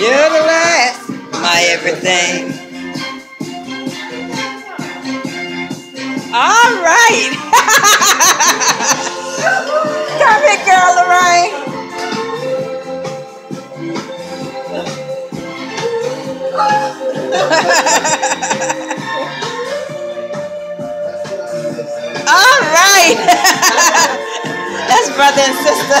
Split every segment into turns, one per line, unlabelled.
You're the
last, my everything. All right. Come here, girl, Lorraine. All right. That's brother and sister.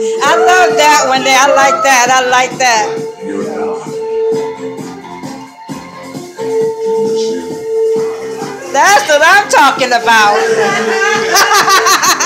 I
love that one day. I like that. I like that. That's what I'm talking about.